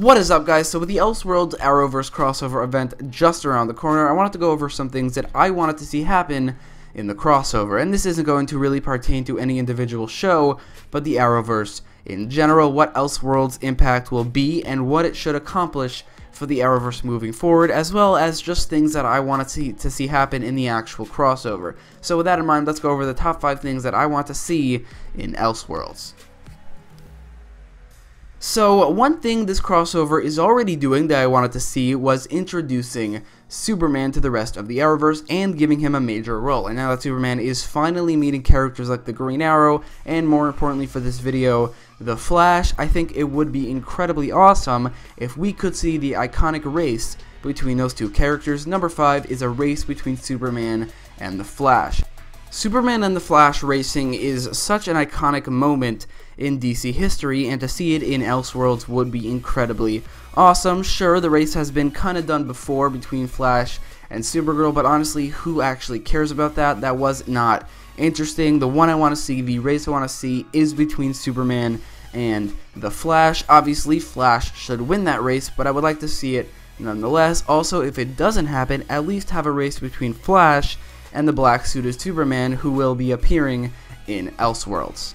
What is up guys, so with the Elseworlds Arrowverse crossover event just around the corner, I wanted to go over some things that I wanted to see happen in the crossover, and this isn't going to really pertain to any individual show, but the Arrowverse in general, what Elseworlds impact will be, and what it should accomplish for the Arrowverse moving forward, as well as just things that I wanted to see, to see happen in the actual crossover. So with that in mind, let's go over the top 5 things that I want to see in Elseworlds. So, one thing this crossover is already doing that I wanted to see was introducing Superman to the rest of the Arrowverse and giving him a major role. And now that Superman is finally meeting characters like the Green Arrow, and more importantly for this video, the Flash, I think it would be incredibly awesome if we could see the iconic race between those two characters. Number 5 is a race between Superman and the Flash. Superman and the Flash racing is such an iconic moment in DC history, and to see it in Elseworlds would be incredibly awesome. Sure, the race has been kinda done before between Flash and Supergirl, but honestly, who actually cares about that? That was not interesting. The one I want to see, the race I want to see, is between Superman and the Flash. Obviously, Flash should win that race, but I would like to see it nonetheless. Also, if it doesn't happen, at least have a race between Flash and the black suited Superman who will be appearing in Elseworlds.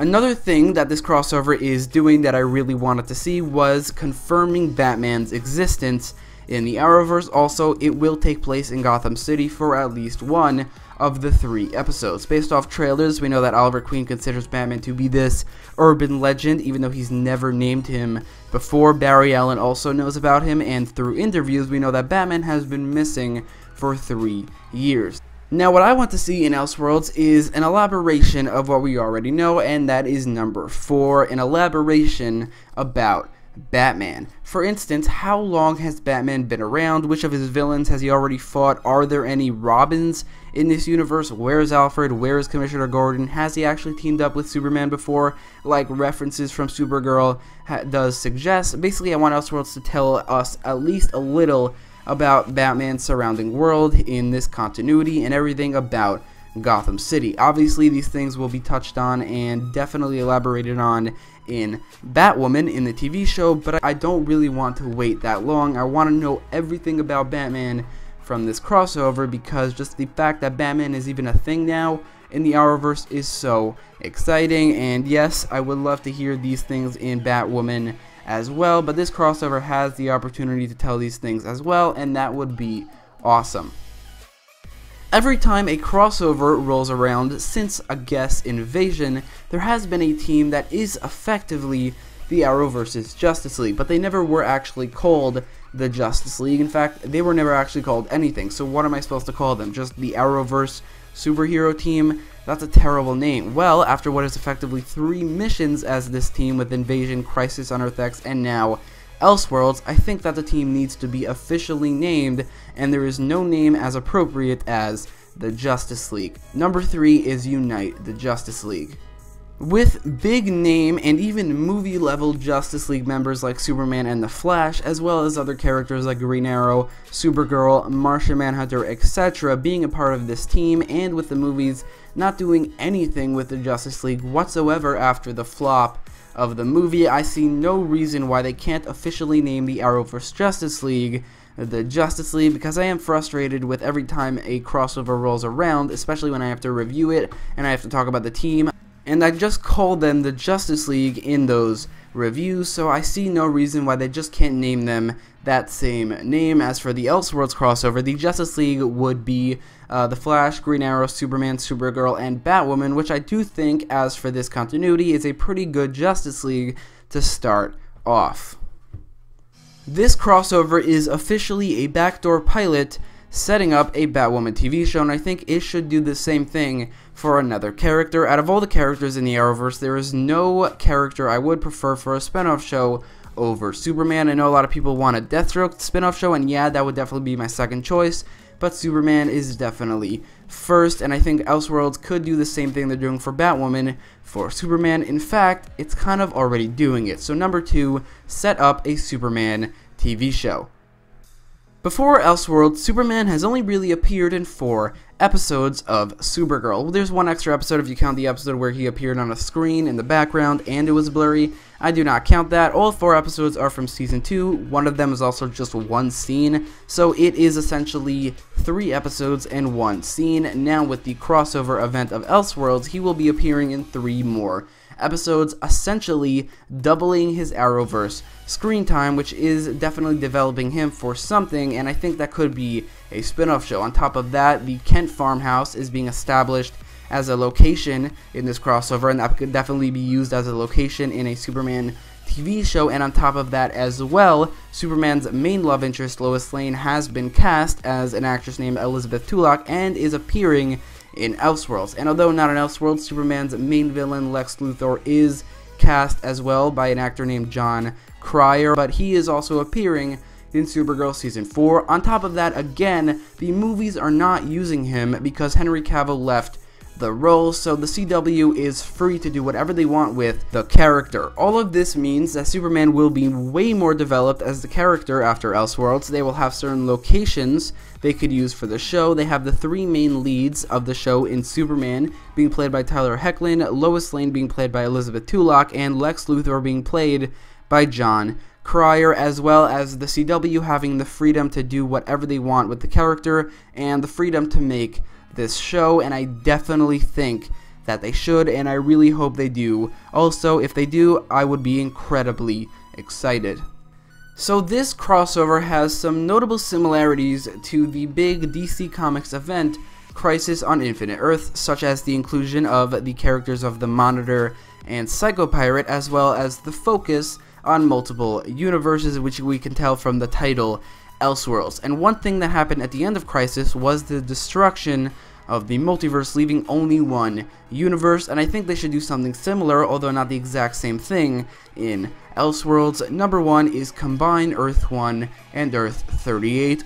Another thing that this crossover is doing that I really wanted to see was confirming Batman's existence in the Arrowverse. Also, it will take place in Gotham City for at least one of the three episodes. Based off trailers, we know that Oliver Queen considers Batman to be this urban legend, even though he's never named him before. Barry Allen also knows about him, and through interviews, we know that Batman has been missing for three years. Now, what I want to see in Elseworlds is an elaboration of what we already know, and that is number four, an elaboration about Batman. For instance, how long has Batman been around? Which of his villains has he already fought? Are there any Robins in this universe? Where is Alfred? Where is Commissioner Gordon? Has he actually teamed up with Superman before? Like references from Supergirl does suggest. Basically, I want Elseworlds to tell us at least a little about Batman's surrounding world in this continuity and everything about Gotham City. Obviously, these things will be touched on and definitely elaborated on in Batwoman in the TV show, but I don't really want to wait that long. I want to know everything about Batman from this crossover because just the fact that Batman is even a thing now in the Arrowverse is so exciting. And yes, I would love to hear these things in Batwoman as well, but this crossover has the opportunity to tell these things as well, and that would be awesome. Every time a crossover rolls around since a guess invasion, there has been a team that is effectively the Arrowverse's Justice League, but they never were actually called the Justice League. In fact, they were never actually called anything, so what am I supposed to call them? Just the Arrowverse superhero team? That's a terrible name. Well, after what is effectively three missions as this team with Invasion, Crisis on Earth X, and now Elseworlds, I think that the team needs to be officially named, and there is no name as appropriate as the Justice League. Number three is Unite the Justice League. With big name and even movie level Justice League members like Superman and the Flash, as well as other characters like Green Arrow, Supergirl, Martian Manhunter, etc., being a part of this team, and with the movies not doing anything with the Justice League whatsoever after the flop of the movie, I see no reason why they can't officially name the Arrowverse Justice League the Justice League because I am frustrated with every time a crossover rolls around, especially when I have to review it and I have to talk about the team and I just called them the Justice League in those reviews, so I see no reason why they just can't name them that same name. As for the Elseworlds crossover, the Justice League would be uh, The Flash, Green Arrow, Superman, Supergirl, and Batwoman, which I do think, as for this continuity, is a pretty good Justice League to start off. This crossover is officially a backdoor pilot setting up a Batwoman TV show, and I think it should do the same thing for another character. Out of all the characters in the Arrowverse, there is no character I would prefer for a spinoff show over Superman. I know a lot of people want a Deathstroke spinoff show, and yeah, that would definitely be my second choice, but Superman is definitely first, and I think Elseworlds could do the same thing they're doing for Batwoman for Superman. In fact, it's kind of already doing it. So number two, set up a Superman TV show. Before Elseworlds, Superman has only really appeared in four episodes of Supergirl. There's one extra episode if you count the episode where he appeared on a screen in the background and it was blurry. I do not count that. All four episodes are from season 2. One of them is also just one scene. So it is essentially three episodes and one scene. Now with the crossover event of Elseworlds, he will be appearing in three more episodes, essentially doubling his Arrowverse screen time, which is definitely developing him for something, and I think that could be a spin off show. On top of that, the Kent farmhouse is being established as a location in this crossover, and that could definitely be used as a location in a Superman TV show, and on top of that as well, Superman's main love interest, Lois Lane, has been cast as an actress named Elizabeth Tulloch and is appearing in Elseworlds. And although not in Elseworlds, Superman's main villain, Lex Luthor, is cast as well by an actor named Jon Cryer, but he is also appearing in Supergirl Season 4. On top of that, again, the movies are not using him because Henry Cavill left the role, so the CW is free to do whatever they want with the character. All of this means that Superman will be way more developed as the character after Elseworlds. They will have certain locations they could use for the show. They have the three main leads of the show in Superman being played by Tyler Hoechlin, Lois Lane being played by Elizabeth Tulloch, and Lex Luthor being played by Jon Cryer, as well as the CW having the freedom to do whatever they want with the character and the freedom to make this show, and I definitely think that they should, and I really hope they do. Also, if they do, I would be incredibly excited. So this crossover has some notable similarities to the big DC Comics event, Crisis on Infinite Earth, such as the inclusion of the characters of the Monitor and Psycho Pirate, as well as the focus on multiple universes, which we can tell from the title Elseworlds. And one thing that happened at the end of Crisis was the destruction of the multiverse, leaving only one universe, and I think they should do something similar, although not the exact same thing, in Elseworlds. Number one is combine Earth 1 and Earth 38.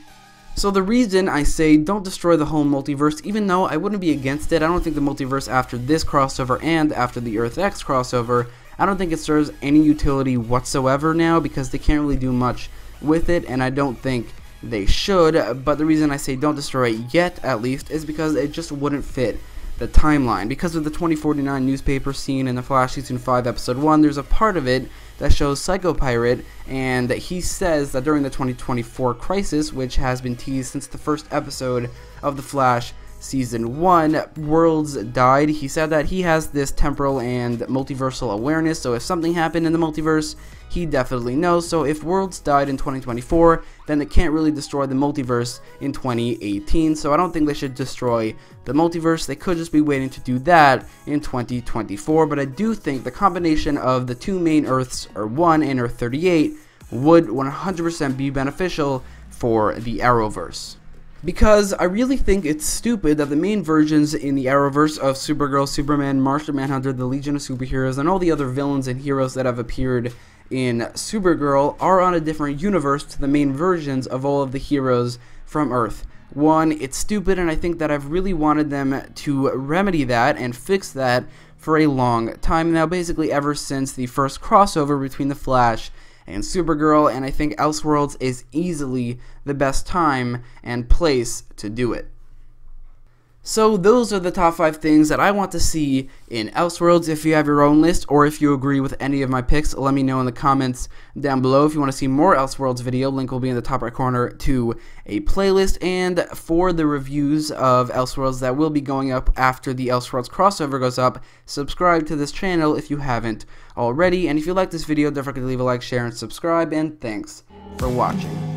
So the reason I say don't destroy the whole multiverse, even though I wouldn't be against it, I don't think the multiverse after this crossover and after the Earth X crossover, I don't think it serves any utility whatsoever now because they can't really do much with it, and I don't think they should, but the reason I say don't destroy it yet, at least, is because it just wouldn't fit the timeline. Because of the 2049 newspaper scene in The Flash Season 5, Episode 1, there's a part of it that shows Psycho Pirate, and that he says that during the 2024 crisis, which has been teased since the first episode of The Flash Season 1, Worlds died. He said that he has this temporal and multiversal awareness, so if something happened in the multiverse, he definitely knows. So if Worlds died in 2024, then it can't really destroy the multiverse in 2018. So I don't think they should destroy the multiverse. They could just be waiting to do that in 2024. But I do think the combination of the two main Earths, or 1 and Earth 38, would 100% be beneficial for the Arrowverse because I really think it's stupid that the main versions in the Arrowverse of Supergirl, Superman, Martian Manhunter, the Legion of Superheroes, and all the other villains and heroes that have appeared in Supergirl are on a different universe to the main versions of all of the heroes from Earth. One, it's stupid, and I think that I've really wanted them to remedy that and fix that for a long time now, basically ever since the first crossover between The Flash and Supergirl, and I think Elseworlds is easily the best time and place to do it. So those are the top 5 things that I want to see in Elseworlds. If you have your own list or if you agree with any of my picks, let me know in the comments down below. If you want to see more Elseworlds video, link will be in the top right corner to a playlist. And for the reviews of Elseworlds that will be going up after the Elseworlds crossover goes up, subscribe to this channel if you haven't already. And if you like this video, don't forget to leave a like, share, and subscribe. And thanks for watching.